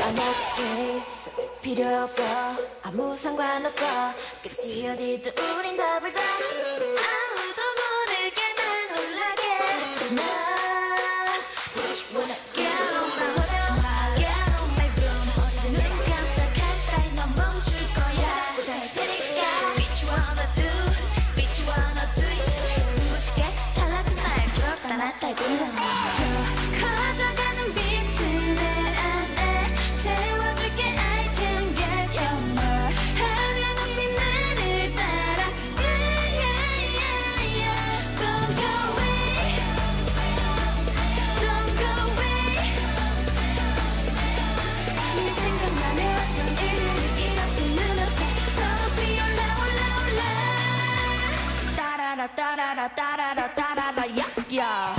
I'm okay, 필요 없어. 아무 상관없어. 끝이 어디든 우린 더블 다. 따라라 따라라 따라라 따라라. 야야